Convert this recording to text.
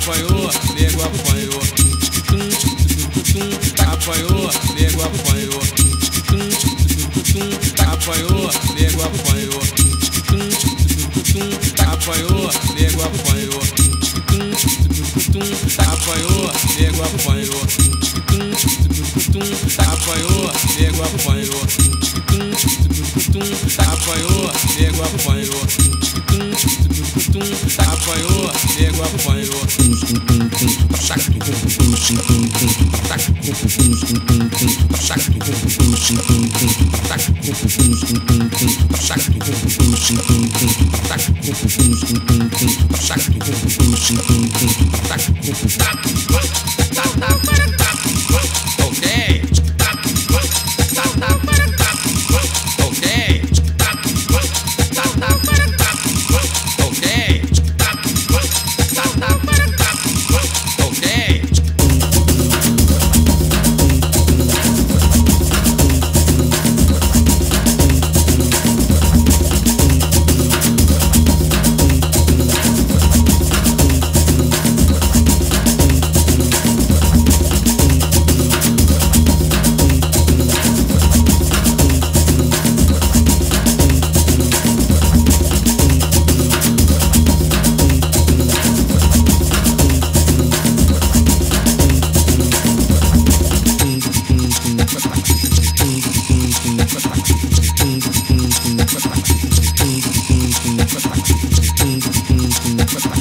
apanhou, nego apanhou. Apanhou, nego apanhou. Apanhou, nego apanhou. Apanhou, nego apanhou. Apanhou, nego apanhou. Apanhou, nego apanhou. Apanhou, nego apanhou. Apanhou, you. apanhou. Bye.